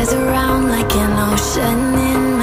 is around like an ocean in